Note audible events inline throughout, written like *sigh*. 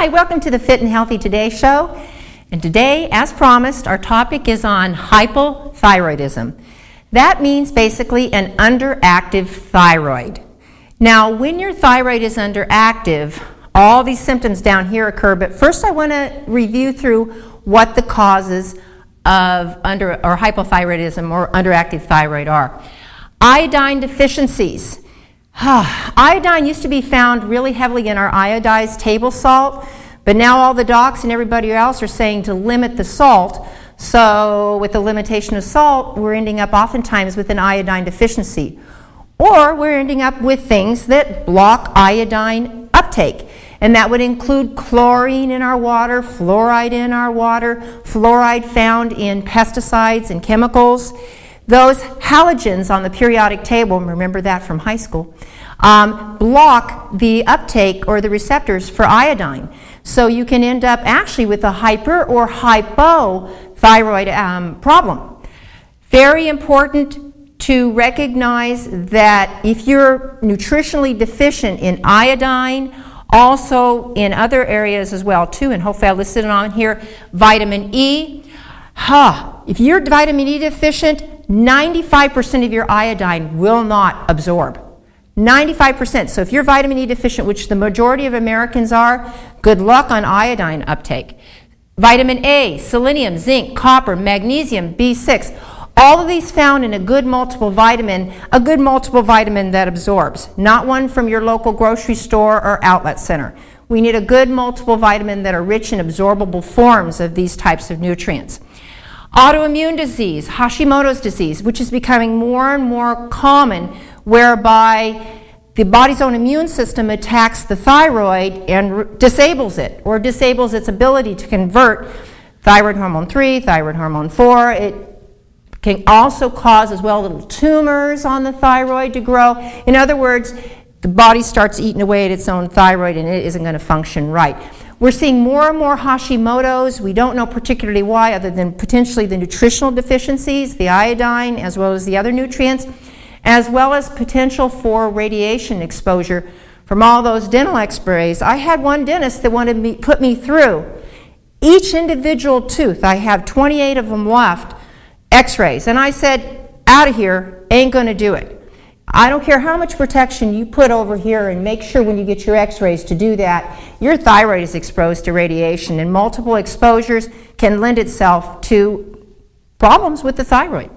Hi, welcome to the Fit and Healthy Today show. And today, as promised, our topic is on hypothyroidism. That means basically an underactive thyroid. Now, when your thyroid is underactive, all these symptoms down here occur, but first I want to review through what the causes of under or hypothyroidism or underactive thyroid are. Iodine deficiencies. *sighs* Iodine used to be found really heavily in our iodized table salt, but now all the docs and everybody else are saying to limit the salt. So, with the limitation of salt, we're ending up oftentimes with an iodine deficiency. Or we're ending up with things that block iodine uptake. And that would include chlorine in our water, fluoride in our water, fluoride found in pesticides and chemicals. Those halogens on the periodic table, remember that from high school, um, block the uptake or the receptors for iodine. So you can end up actually with a hyper or hypothyroid um, problem. Very important to recognize that if you're nutritionally deficient in iodine, also in other areas as well too, and hopefully I listed it on here, vitamin E. Huh. If you're vitamin E deficient, 95% of your iodine will not absorb. 95%. So if you're vitamin E deficient, which the majority of Americans are, good luck on iodine uptake. Vitamin A, selenium, zinc, copper, magnesium, B6, all of these found in a good multiple vitamin, a good multiple vitamin that absorbs, not one from your local grocery store or outlet center. We need a good multiple vitamin that are rich in absorbable forms of these types of nutrients. Autoimmune disease, Hashimoto's disease, which is becoming more and more common, whereby the body's own immune system attacks the thyroid and disables it, or disables its ability to convert thyroid hormone 3, thyroid hormone 4. It can also cause as well little tumors on the thyroid to grow. In other words, the body starts eating away at its own thyroid and it isn't going to function right. We're seeing more and more Hashimoto's. We don't know particularly why, other than potentially the nutritional deficiencies, the iodine, as well as the other nutrients, as well as potential for radiation exposure from all those dental x-rays. I had one dentist that wanted me put me through each individual tooth. I have 28 of them left, x-rays. And I said, out of here, ain't going to do it. I don't care how much protection you put over here and make sure when you get your x-rays to do that, your thyroid is exposed to radiation and multiple exposures can lend itself to problems with the thyroid.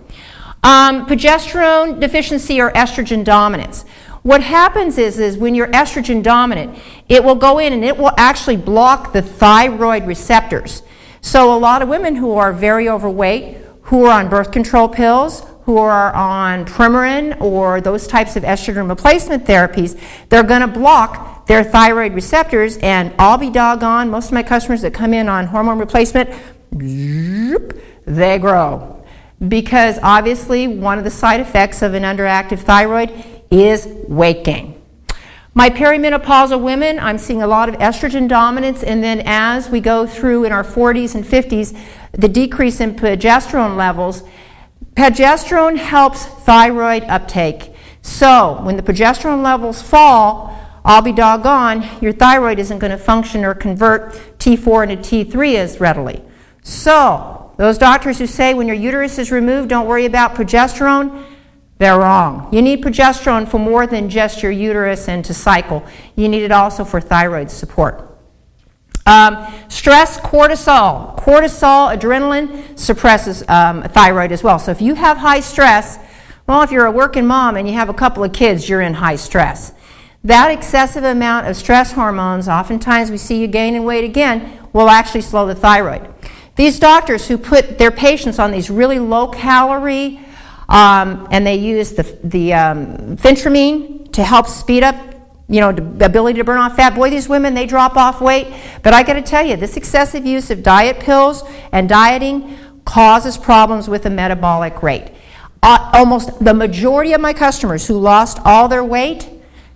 Um, progesterone deficiency or estrogen dominance. What happens is, is when you're estrogen dominant, it will go in and it will actually block the thyroid receptors. So a lot of women who are very overweight, who are on birth control pills, who are on Premarin or those types of estrogen replacement therapies, they're going to block their thyroid receptors, and I'll be doggone, most of my customers that come in on hormone replacement, they grow. Because obviously, one of the side effects of an underactive thyroid is weight gain. My perimenopausal women, I'm seeing a lot of estrogen dominance, and then as we go through in our 40s and 50s, the decrease in progesterone levels, Progesterone helps thyroid uptake. So when the progesterone levels fall, I'll be doggone, your thyroid isn't going to function or convert T4 into T3 as readily. So those doctors who say when your uterus is removed, don't worry about progesterone, they're wrong. You need progesterone for more than just your uterus and to cycle. You need it also for thyroid support. Um, stress, cortisol. Cortisol, adrenaline suppresses um, thyroid as well. So if you have high stress, well, if you're a working mom and you have a couple of kids, you're in high stress. That excessive amount of stress hormones, oftentimes we see you gaining weight again, will actually slow the thyroid. These doctors who put their patients on these really low calorie, um, and they use the, the um, to help speed up you know, the ability to burn off fat. Boy, these women, they drop off weight. But I got to tell you, this excessive use of diet pills and dieting causes problems with the metabolic rate. Uh, almost the majority of my customers who lost all their weight,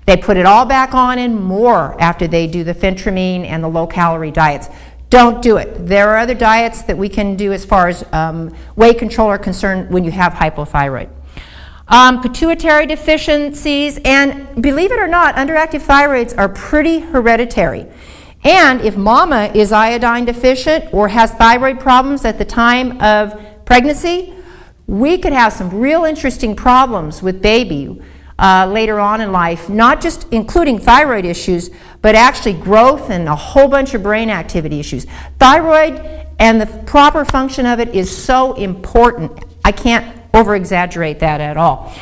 they put it all back on and more after they do the phentermine and the low calorie diets. Don't do it. There are other diets that we can do as far as um, weight control are concerned when you have hypothyroid. Um, pituitary deficiencies, and believe it or not, underactive thyroids are pretty hereditary. And if mama is iodine deficient or has thyroid problems at the time of pregnancy, we could have some real interesting problems with baby uh, later on in life, not just including thyroid issues, but actually growth and a whole bunch of brain activity issues. Thyroid and the proper function of it is so important. I can't over exaggerate that at all.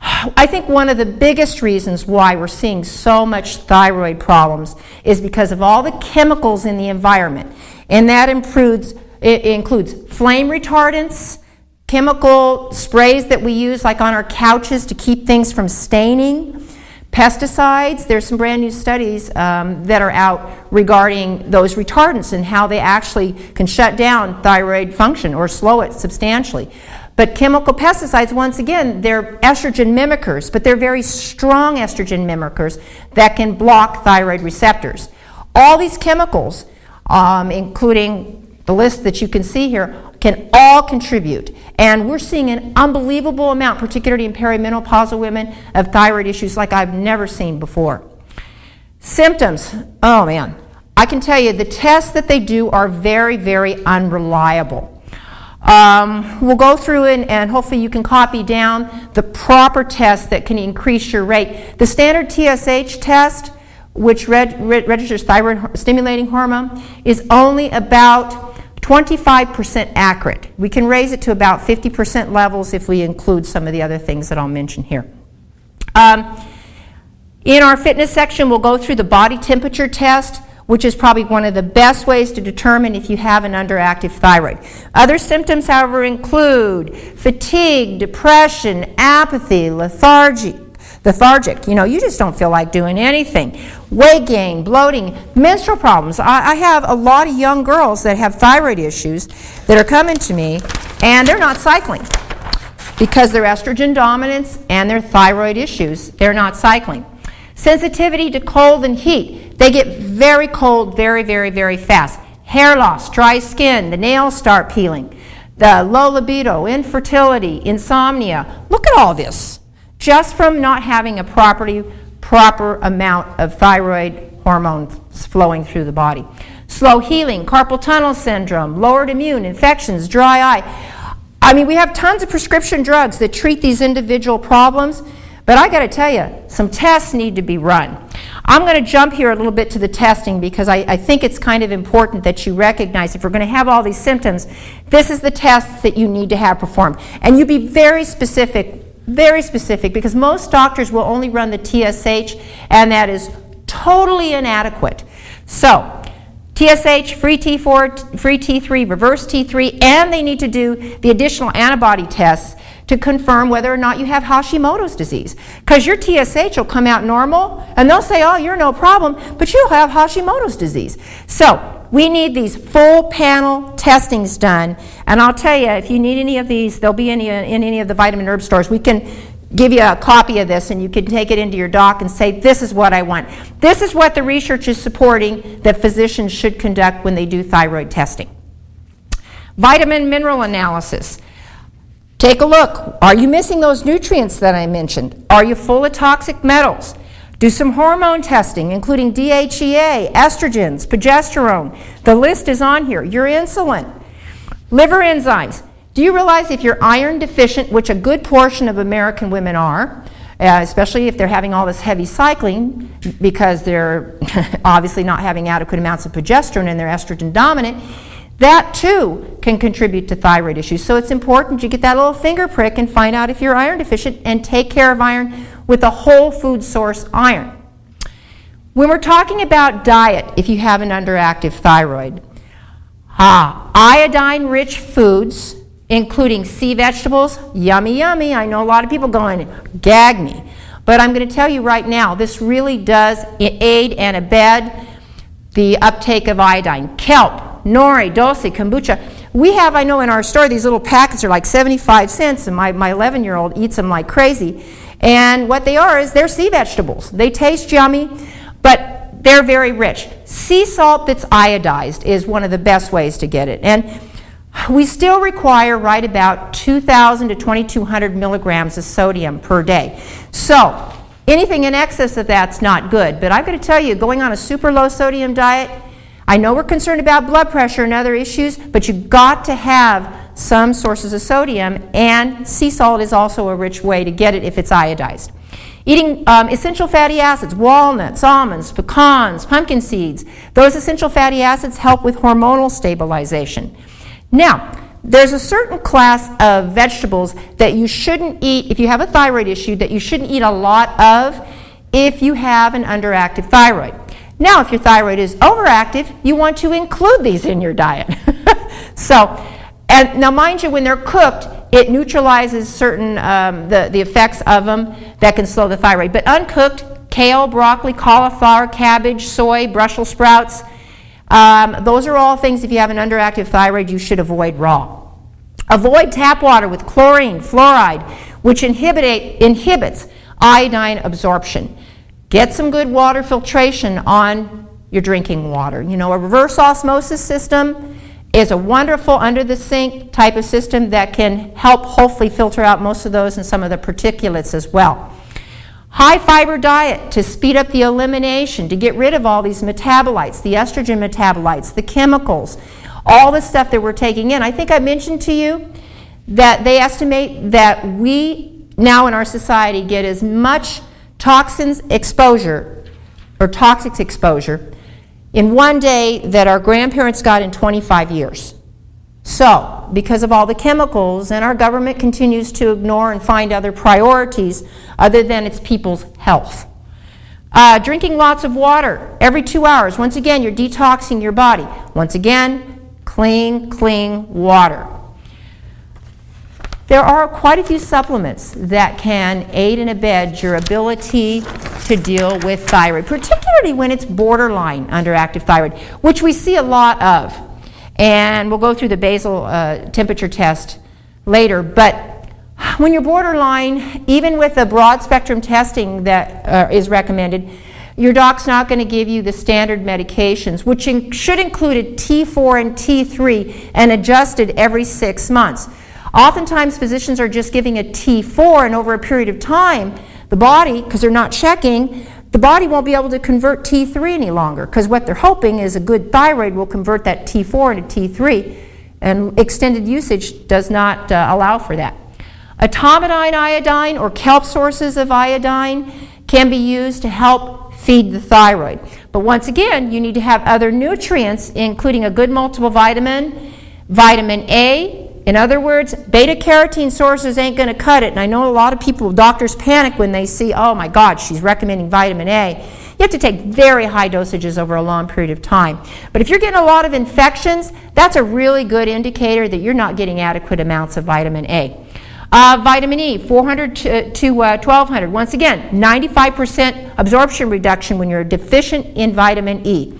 I think one of the biggest reasons why we're seeing so much thyroid problems is because of all the chemicals in the environment. And that includes, it includes flame retardants, chemical sprays that we use like on our couches to keep things from staining, pesticides. There's some brand new studies um, that are out regarding those retardants and how they actually can shut down thyroid function or slow it substantially. But chemical pesticides, once again, they're estrogen mimickers, but they're very strong estrogen mimickers that can block thyroid receptors. All these chemicals, um, including the list that you can see here, can all contribute. And we're seeing an unbelievable amount, particularly in perimenopausal women, of thyroid issues like I've never seen before. Symptoms, oh man, I can tell you the tests that they do are very, very unreliable. Um, we'll go through and, and hopefully you can copy down the proper tests that can increase your rate. The standard TSH test, which reg registers thyroid stimulating hormone, is only about 25% accurate. We can raise it to about 50% levels if we include some of the other things that I'll mention here. Um, in our fitness section, we'll go through the body temperature test which is probably one of the best ways to determine if you have an underactive thyroid. Other symptoms, however, include fatigue, depression, apathy, lethargy, lethargic. You know, you just don't feel like doing anything. Weight gain, bloating, menstrual problems. I, I, have a lot of young girls that have thyroid issues that are coming to me, and they're not cycling because their estrogen dominance and their thyroid issues, they're not cycling. Sensitivity to cold and heat. They get very cold very, very, very fast. Hair loss, dry skin, the nails start peeling. The low libido, infertility, insomnia. Look at all this. Just from not having a property, proper amount of thyroid hormones flowing through the body. Slow healing, carpal tunnel syndrome, lowered immune, infections, dry eye. I mean, we have tons of prescription drugs that treat these individual problems. But I got to tell you, some tests need to be run. I'm going to jump here a little bit to the testing because I, I think it's kind of important that you recognize if we're going to have all these symptoms, this is the tests that you need to have performed. And you be very specific, very specific, because most doctors will only run the TSH, and that is totally inadequate. So, TSH, free T4, free T3, reverse T3, and they need to do the additional antibody tests to confirm whether or not you have Hashimoto's disease. Because your TSH will come out normal, and they'll say, oh, you're no problem, but you'll have Hashimoto's disease. So we need these full panel testings done. And I'll tell you, if you need any of these, they'll be in, in any of the vitamin herb stores. We can give you a copy of this and you can take it into your doc and say, this is what I want. This is what the research is supporting that physicians should conduct when they do thyroid testing. Vitamin mineral analysis. Take a look. Are you missing those nutrients that I mentioned? Are you full of toxic metals? Do some hormone testing, including DHEA, estrogens, progesterone. The list is on here. Your insulin. Liver enzymes. Do you realize if you're iron deficient, which a good portion of American women are, uh, especially if they're having all this heavy cycling because they're *laughs* obviously not having adequate amounts of progesterone and they're estrogen dominant, that too can contribute to thyroid issues. So it's important you get that little finger prick and find out if you're iron deficient and take care of iron with a whole food source iron. When we're talking about diet, if you have an underactive thyroid, ah, iodine rich foods, including sea vegetables, yummy, yummy. I know a lot of people going, gag me. But I'm going to tell you right now, this really does aid and abet the uptake of iodine. Kelp, nori, dulse, kombucha. We have, I know in our store, these little packets are like 75 cents, and my, my 11 year old eats them like crazy. And what they are is they're sea vegetables. They taste yummy, but they're very rich. Sea salt that's iodized is one of the best ways to get it. And we still require right about 2,000 to 2,200 milligrams of sodium per day. So, anything in excess of that's not good. But I'm going to tell you, going on a super low sodium diet, I know we're concerned about blood pressure and other issues, but you've got to have some sources of sodium, and sea salt is also a rich way to get it if it's iodized. Eating um, essential fatty acids, walnuts, almonds, pecans, pumpkin seeds, those essential fatty acids help with hormonal stabilization. Now, there's a certain class of vegetables that you shouldn't eat if you have a thyroid issue that you shouldn't eat a lot of if you have an underactive thyroid. Now, if your thyroid is overactive, you want to include these in your diet. *laughs* so, and now mind you, when they're cooked, it neutralizes certain, um, the, the effects of them that can slow the thyroid. But uncooked, kale, broccoli, cauliflower, cabbage, soy, Brussels sprouts, um, those are all things, if you have an underactive thyroid, you should avoid raw. Avoid tap water with chlorine, fluoride, which inhibit, inhibits iodine absorption. Get some good water filtration on your drinking water. You know, a reverse osmosis system is a wonderful under the sink type of system that can help hopefully filter out most of those and some of the particulates as well. High fiber diet to speed up the elimination, to get rid of all these metabolites, the estrogen metabolites, the chemicals, all the stuff that we're taking in. I think I mentioned to you that they estimate that we now in our society get as much toxins exposure or toxic exposure in one day that our grandparents got in 25 years. So, because of all the chemicals, and our government continues to ignore and find other priorities other than its people's health. Uh, drinking lots of water every two hours. Once again, you're detoxing your body. Once again, clean, clean water. There are quite a few supplements that can aid and abet your ability to deal with thyroid, particularly when it's borderline underactive thyroid, which we see a lot of. And we'll go through the basal uh, temperature test later. But when you're borderline, even with the broad spectrum testing that uh, is recommended, your doc's not going to give you the standard medications, which in should include a T4 and T3 and adjusted every six months. Oftentimes, physicians are just giving a T4, and over a period of time, the body, because they're not checking, the body won't be able to convert T3 any longer because what they're hoping is a good thyroid will convert that T4 into T3, and extended usage does not uh, allow for that. Atomidine iodine or kelp sources of iodine can be used to help feed the thyroid. But once again, you need to have other nutrients, including a good multiple vitamin, vitamin A, in other words, beta carotene sources ain't going to cut it. And I know a lot of people, doctors panic when they see, oh my God, she's recommending vitamin A. You have to take very high dosages over a long period of time. But if you're getting a lot of infections, that's a really good indicator that you're not getting adequate amounts of vitamin A. Uh, vitamin E, 400 to, to uh, 1200. Once again, 95% absorption reduction when you're deficient in vitamin E.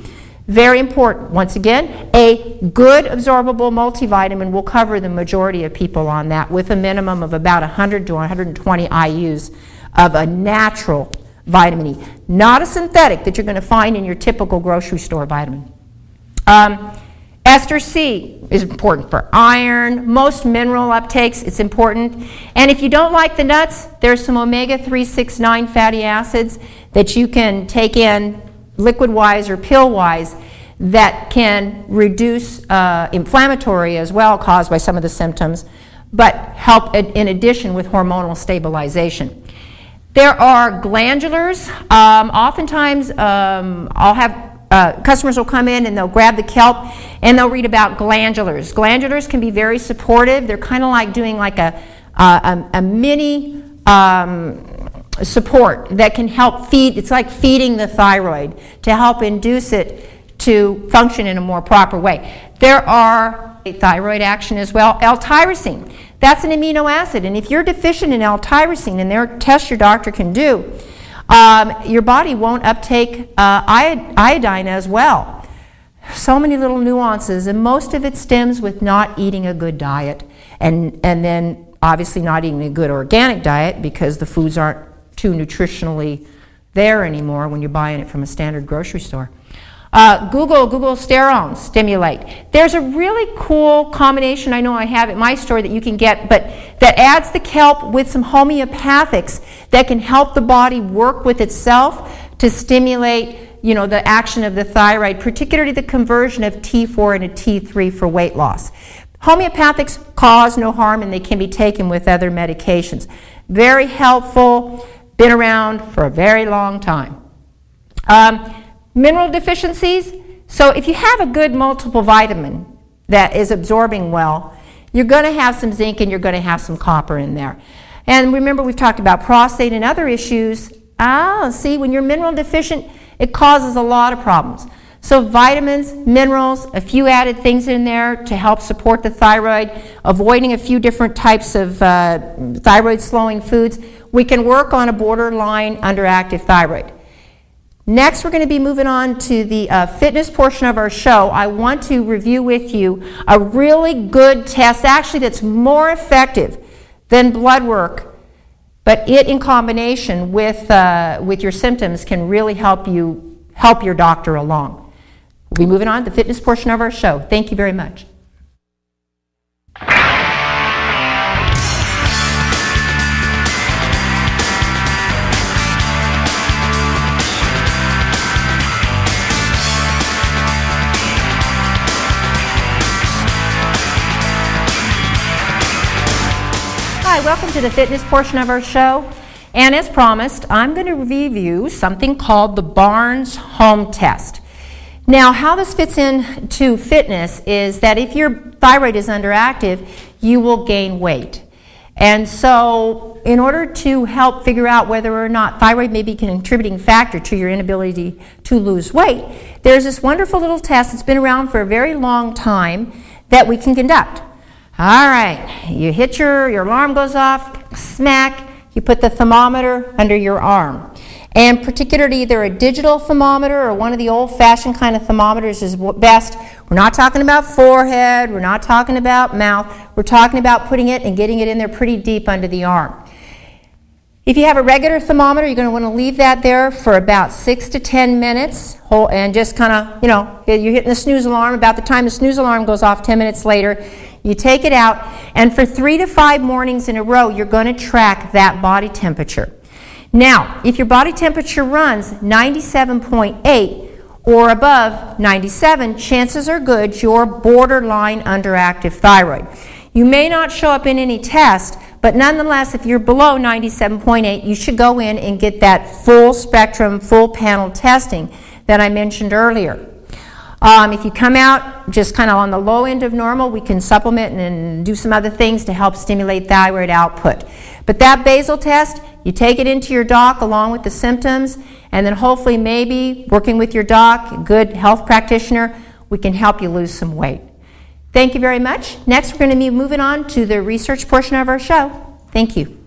Very important. Once again, a good absorbable multivitamin will cover the majority of people on that with a minimum of about 100 to 120 IUs of a natural vitamin E, not a synthetic that you're going to find in your typical grocery store vitamin. Um, Ester C is important for iron, most mineral uptakes, it's important. And if you don't like the nuts, there's some omega-369 fatty acids that you can take in liquid-wise or pill-wise that can reduce uh, inflammatory as well caused by some of the symptoms, but help in addition with hormonal stabilization. There are glandulars. Um, oftentimes, um, I'll have uh, customers will come in and they'll grab the kelp and they'll read about glandulars. Glandulars can be very supportive. They're kind of like doing like a, uh, a, a, mini um, support that can help feed, it's like feeding the thyroid to help induce it to function in a more proper way. There are thyroid action as well. L-tyrosine, that's an amino acid, and if you're deficient in L-tyrosine, and there are tests your doctor can do, um, your body won't uptake uh, iodine as well. So many little nuances, and most of it stems with not eating a good diet, and, and then obviously not eating a good organic diet because the foods aren't too nutritionally there anymore when you're buying it from a standard grocery store. Uh, Guggul, Google Sterone Stimulate. There's a really cool combination I know I have at my store that you can get, but that adds the kelp with some homeopathics that can help the body work with itself to stimulate you know, the action of the thyroid, particularly the conversion of T4 into T3 for weight loss. Homeopathics cause no harm and they can be taken with other medications. Very helpful, been around for a very long time. Um, mineral deficiencies. So if you have a good multiple vitamin that is absorbing well, you're going to have some zinc and you're going to have some copper in there. And remember, we've talked about prostate and other issues. Ah, see, when you're mineral deficient, it causes a lot of problems. So vitamins, minerals, a few added things in there to help support the thyroid, avoiding a few different types of uh, thyroid slowing foods. We can work on a borderline underactive thyroid. Next, we're going to be moving on to the uh, fitness portion of our show. I want to review with you a really good test, actually, that's more effective than blood work but it, in combination with, uh, with your symptoms, can really help you help your doctor along. We'll be moving on to the fitness portion of our show. Thank you very much. Hi, welcome to the fitness portion of our show. And as promised, I'm going to review something called the Barnes Home Test. Now, how this fits into fitness is that if your thyroid is underactive, you will gain weight. And so, in order to help figure out whether or not thyroid may be a contributing factor to your inability to lose weight, there's this wonderful little test that's been around for a very long time that we can conduct. All right, you hit your, your alarm goes off, smack, you put the thermometer under your arm. And particularly either a digital thermometer or one of the old fashioned kind of thermometers is best. We're not talking about forehead, we're not talking about mouth, we're talking about putting it and getting it in there pretty deep under the arm. If you have a regular thermometer, you're going to want to leave that there for about six to ten minutes and just kind of, you know, you're hitting the snooze alarm. About the time the snooze alarm goes off 10 minutes later, you take it out, and for three to five mornings in a row, you're going to track that body temperature. Now, if your body temperature runs 97.8 or above 97, chances are good you're borderline underactive thyroid. You may not show up in any test, but nonetheless, if you're below 97.8, you should go in and get that full spectrum, full panel testing that I mentioned earlier. Um, if you come out just kind of on the low end of normal, we can supplement and do some other things to help stimulate thyroid output. But that basal test, you take it into your doc along with the symptoms, and then hopefully maybe working with your doc, good health practitioner, we can help you lose some weight. Thank you very much. Next, we're going to be moving on to the research portion of our show. Thank you.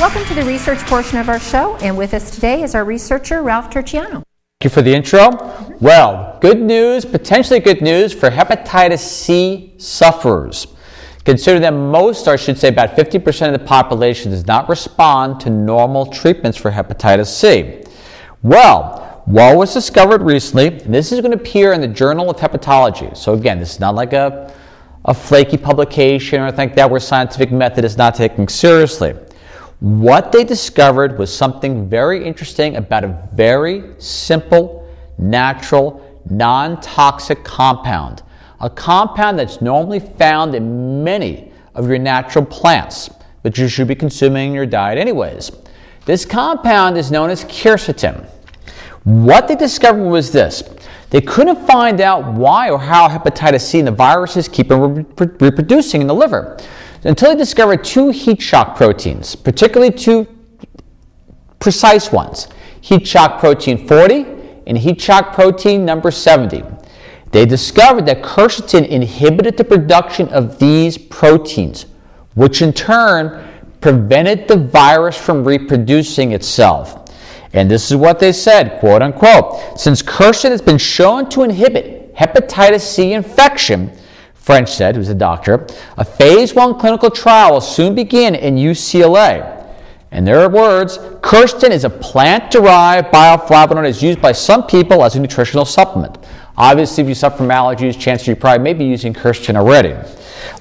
Welcome to the research portion of our show, and with us today is our researcher, Ralph Turchiano. Thank you for the intro. Well, good news, potentially good news for hepatitis C sufferers. Consider that most, or I should say about 50% of the population, does not respond to normal treatments for hepatitis C. Well, what was discovered recently, and this is going to appear in the Journal of Hepatology. So, again, this is not like a, a flaky publication or anything like that where scientific method is not taken seriously. What they discovered was something very interesting about a very simple, natural, non toxic compound. A compound that's normally found in many of your natural plants, that you should be consuming in your diet, anyways. This compound is known as quercetin. What they discovered was this they couldn't find out why or how hepatitis C and the viruses keep reproducing in the liver until they discovered two heat shock proteins, particularly two precise ones heat shock protein 40 and heat shock protein number 70. They discovered that quercetin inhibited the production of these proteins, which in turn prevented the virus from reproducing itself. And this is what they said, quote unquote. Since quercetin has been shown to inhibit hepatitis C infection, French said, who's a doctor, a phase one clinical trial will soon begin in UCLA. In their words, quercetin is a plant derived bioflavonoid that's used by some people as a nutritional supplement. Obviously, if you suffer from allergies, chances you probably may be using quercetin already.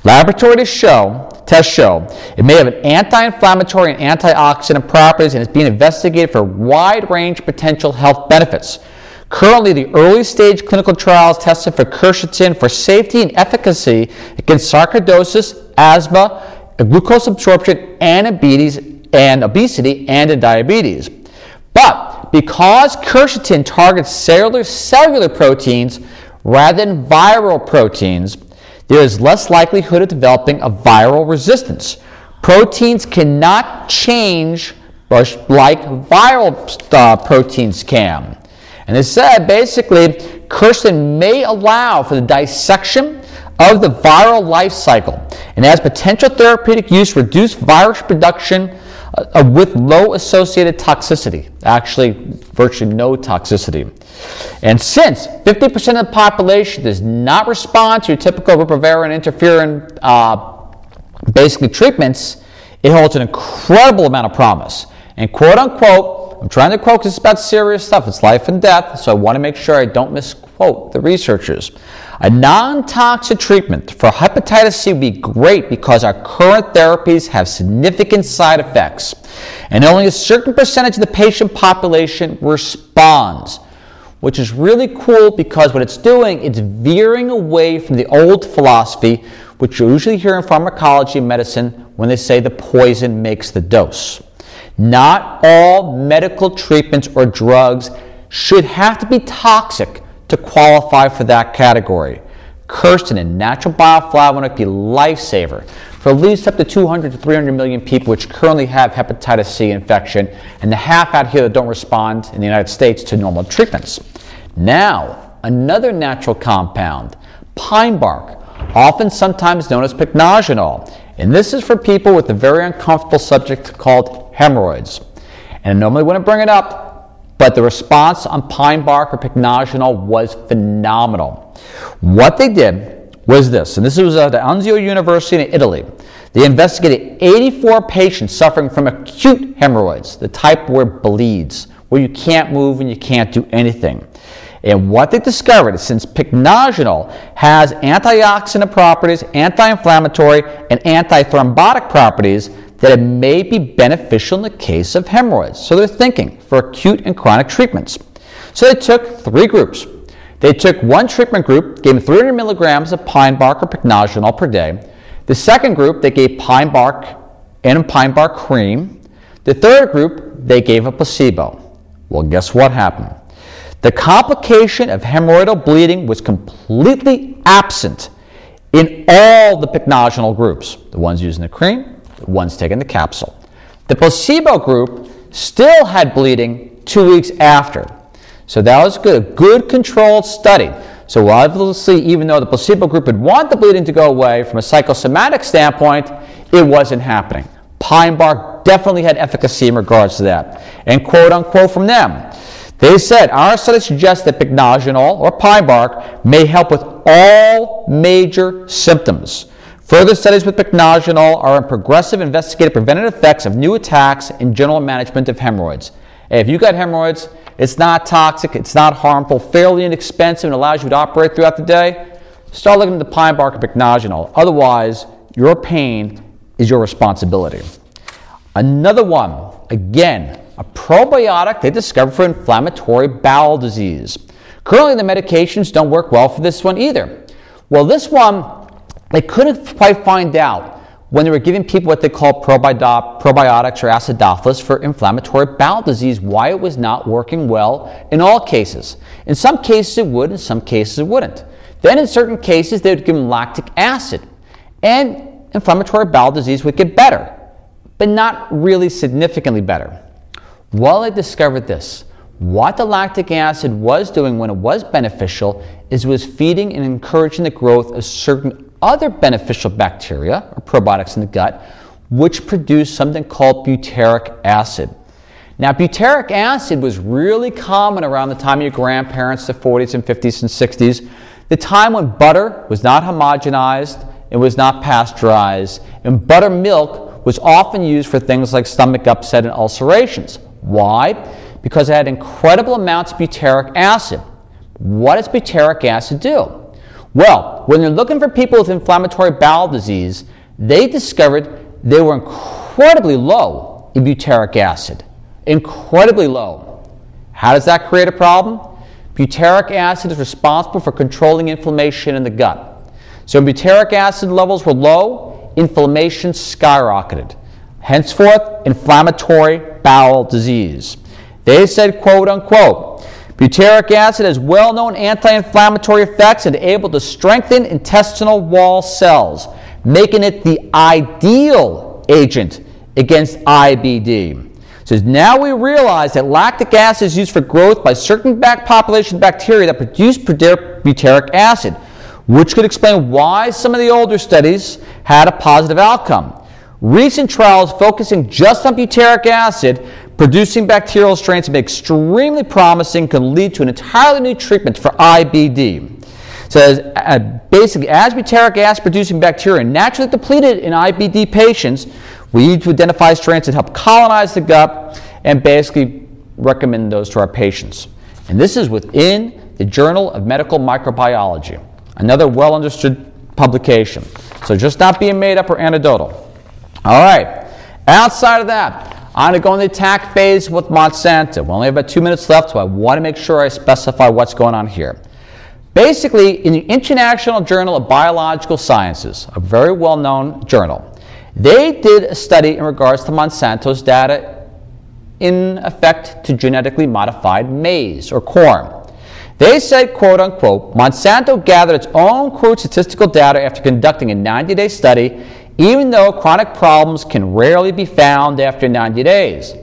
Laboratory show, tests show it may have an anti-inflammatory and antioxidant properties and is being investigated for a wide range of potential health benefits. Currently, the early stage clinical trials tested for quercetin for safety and efficacy against sarcoidosis, asthma, glucose absorption, and diabetes, and obesity, and diabetes. But because quercetin targets cellular cellular proteins rather than viral proteins, there is less likelihood of developing a viral resistance. Proteins cannot change like viral uh, proteins can. And it said basically, quercetin may allow for the dissection of the viral life cycle and has potential therapeutic use, reduce virus production uh, uh, with low associated toxicity, actually virtually no toxicity. And since 50% of the population does not respond to your typical ribavirin interferon uh, basically treatments, it holds an incredible amount of promise. And quote unquote, I'm trying to quote because it's about serious stuff. It's life and death, so I want to make sure I don't misquote the researchers. A non toxic treatment for hepatitis C would be great because our current therapies have significant side effects, and only a certain percentage of the patient population responds which is really cool because what it's doing, it's veering away from the old philosophy, which you usually hear in pharmacology and medicine when they say the poison makes the dose. Not all medical treatments or drugs should have to be toxic to qualify for that category. Quercetin, natural bioflavonoid, be lifesaver for at least up to 200 to 300 million people which currently have hepatitis C infection, and the half out here that don't respond in the United States to normal treatments. Now, another natural compound, pine bark, often sometimes known as pycnogenol, and this is for people with a very uncomfortable subject called hemorrhoids. And I normally wouldn't bring it up, but the response on pine bark or pycnogenol was phenomenal. What they did was this, and this was at Anzio University in Italy. They investigated 84 patients suffering from acute hemorrhoids, the type where it bleeds, where you can't move and you can't do anything. And what they discovered is since pycnogenol has antioxidant properties, anti-inflammatory, and anti-thrombotic properties, that it may be beneficial in the case of hemorrhoids. So they're thinking for acute and chronic treatments. So they took three groups. They took one treatment group, gave them 300 milligrams of pine bark or pycnogenol per day. The second group, they gave pine bark and pine bark cream. The third group, they gave a placebo. Well, guess what happened? The complication of hemorrhoidal bleeding was completely absent in all the pycnogenol groups the ones using the cream, the ones taking the capsule. The placebo group still had bleeding two weeks after. So that was good, a good controlled study. So obviously, even though the placebo group would want the bleeding to go away, from a psychosomatic standpoint, it wasn't happening. Pine bark definitely had efficacy in regards to that. And quote unquote from them, they said, our study suggests that pycnogenol or pine bark may help with all major symptoms. Further studies with pycnogenol are on progressive investigative preventative effects of new attacks and general management of hemorrhoids. If you've got hemorrhoids, it's not toxic, it's not harmful, fairly inexpensive, and allows you to operate throughout the day. Start looking at the pine bark and pycnogenol. Otherwise, your pain is your responsibility. Another one, again, a probiotic they discovered for inflammatory bowel disease. Currently, the medications don't work well for this one either. Well, this one, they couldn't quite find out when they were giving people what they call probiotics or acidophilus for inflammatory bowel disease, why it was not working well in all cases. In some cases it would, in some cases it wouldn't. Then in certain cases they would give them lactic acid, and inflammatory bowel disease would get better, but not really significantly better. Well, I discovered this. What the lactic acid was doing when it was beneficial is it was feeding and encouraging the growth of certain other beneficial bacteria or probiotics in the gut, which produce something called butyric acid. Now, butyric acid was really common around the time of your grandparents, the 40s and 50s and 60s, the time when butter was not homogenized, it was not pasteurized, and buttermilk was often used for things like stomach upset and ulcerations. Why? Because it had incredible amounts of butyric acid. What does butyric acid do? Well, when they're looking for people with inflammatory bowel disease, they discovered they were incredibly low in butyric acid. Incredibly low. How does that create a problem? Butyric acid is responsible for controlling inflammation in the gut. So when butyric acid levels were low, inflammation skyrocketed. Henceforth, inflammatory bowel disease. They said, quote unquote, butyric acid has well known anti inflammatory effects and able to strengthen intestinal wall cells, making it the ideal agent against IBD. So now we realize that lactic acid is used for growth by certain back population bacteria that produce butyric acid which could explain why some of the older studies had a positive outcome. Recent trials focusing just on butyric acid producing bacterial strains have been extremely promising, can lead to an entirely new treatment for IBD. So, as, uh, basically, as butyric acid producing bacteria naturally depleted in IBD patients, we need to identify strains that help colonize the gut and basically recommend those to our patients. And this is within the Journal of Medical Microbiology another well understood publication. So just not being made up or anecdotal. All right. Outside of that, I'm going to go in the attack phase with Monsanto. We only have about two minutes left, so I want to make sure I specify what's going on here. Basically, in the International Journal of Biological Sciences, a very well known journal, they did a study in regards to Monsanto's data in effect to genetically modified maize or corn. They said, quote unquote, Monsanto gathered its own crude statistical data after conducting a 90 day study, even though chronic problems can rarely be found after 90 days.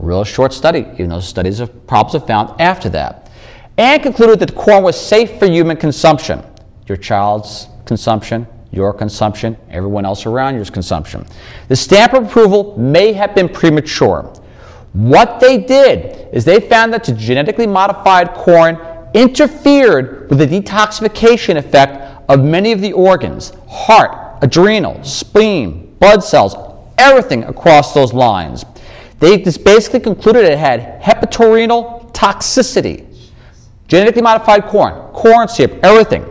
Real short study, even though studies of problems are found after that. And concluded that corn was safe for human consumption. Your child's consumption, your consumption, everyone else around your's consumption. The stamp of approval may have been premature. What they did is they found that the genetically modified corn interfered with the detoxification effect of many of the organs heart, adrenal, spleen, blood cells, everything across those lines. They just basically concluded it had hepatorenal toxicity. Genetically modified corn, corn syrup, everything.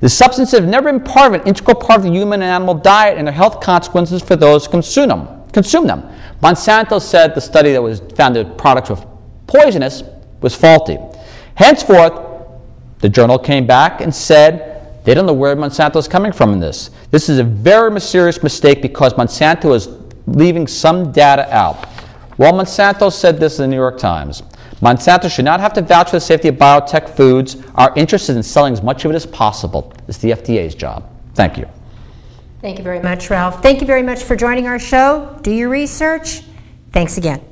The substances have never been part of an integral part of the human and animal diet, and their health consequences for those who consume them. Consume them. Monsanto said the study that was found that products were poisonous was faulty. Henceforth, the journal came back and said they don't know where Monsanto is coming from in this. This is a very mysterious mistake because Monsanto is leaving some data out. Well, Monsanto said this in the New York Times. Monsanto should not have to vouch for the safety of biotech foods, are interested in selling as much of it as possible. It's the FDA's job. Thank you. Thank you very much, Ralph. Thank you very much for joining our show. Do your research. Thanks again.